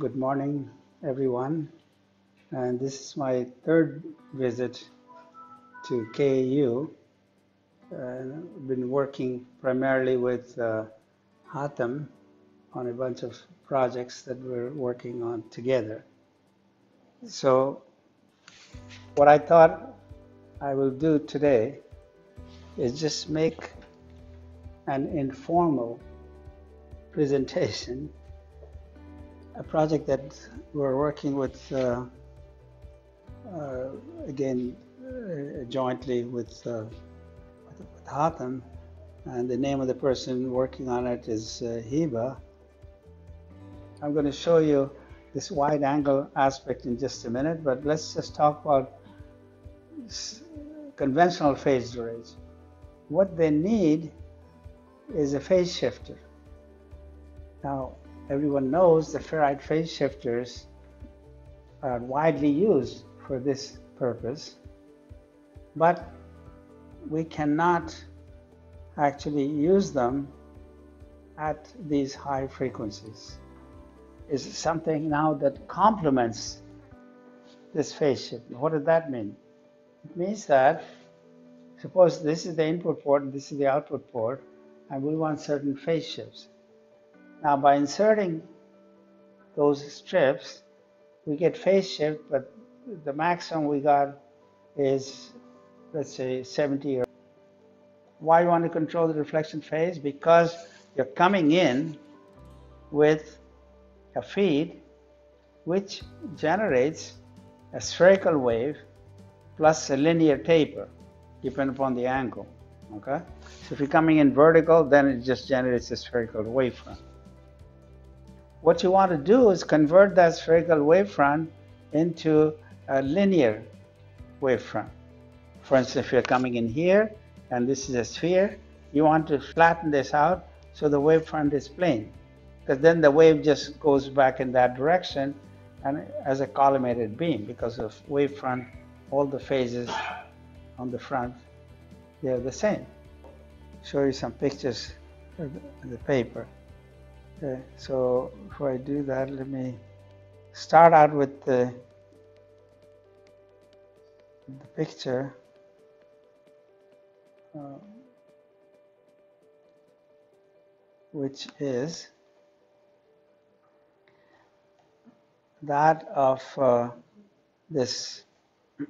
Good morning, everyone. And this is my third visit to. Uh, I've been working primarily with uh, Hatem on a bunch of projects that we're working on together. So, what I thought I will do today is just make an informal presentation, a project that we're working with, uh, uh, again, uh, jointly with, uh, with Hatem, and the name of the person working on it is uh, Hiba. I'm going to show you this wide angle aspect in just a minute, but let's just talk about conventional phase arrays. What they need is a phase shifter. Now, everyone knows the ferrite phase shifters are widely used for this purpose, but we cannot actually use them at these high frequencies. Is something now that complements this phase shift. What does that mean? It means that suppose this is the input port and this is the output port, and we want certain phase shifts. Now by inserting those strips, we get phase shift, but the maximum we got is, let's say, 70 or why you want to control the reflection phase? Because you're coming in with a feed which generates a spherical wave plus a linear taper, depending upon the angle. Okay? So if you're coming in vertical, then it just generates a spherical wavefront. What you want to do is convert that spherical wavefront into a linear wavefront. For instance, if you're coming in here and this is a sphere, you want to flatten this out so the wavefront is plane. Because then the wave just goes back in that direction and as a collimated beam because of wavefront, all the phases on the front, they're the same. Show you some pictures of the paper. Okay, so before I do that, let me start out with the, the picture. Uh, which is that of uh, this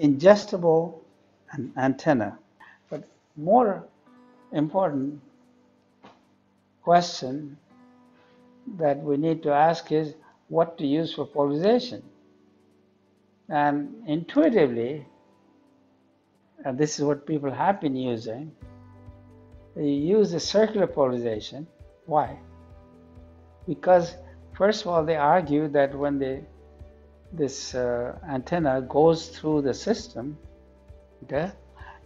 ingestible antenna. But more important question that we need to ask is what to use for polarization. And intuitively, and this is what people have been using, they use a circular polarization. Why? Because first of all, they argue that when the this uh, antenna goes through the system, okay,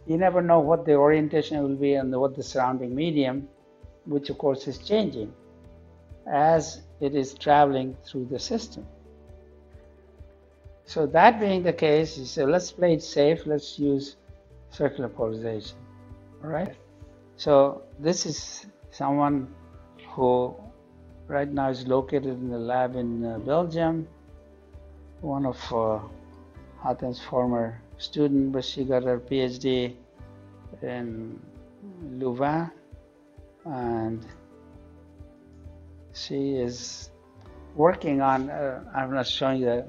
you never know what the orientation will be and what the surrounding medium, which of course is changing as it is traveling through the system. So that being the case, you say, let's play it safe, let's use circular polarization, all right? So this is someone who right now is located in the lab in uh, Belgium, one of uh, Hatem's former student, but she got her PhD in Louvain, and she is working on. Uh, I'm not showing you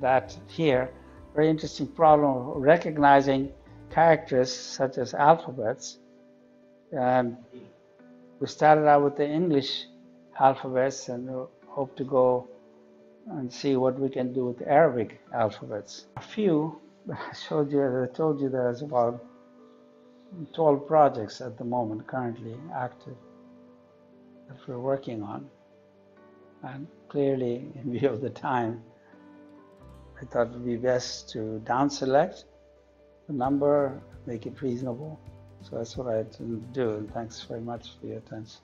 that here. Very interesting problem of recognizing characters such as alphabets. And we started out with the English alphabets and hope to go and see what we can do with Arabic alphabets. A few I showed you, I told you there's about 12 projects at the moment currently active that we're working on. And clearly, in view of the time, I thought it would be best to down select the number, make it reasonable. So that's what I had to do. And thanks very much for your attention.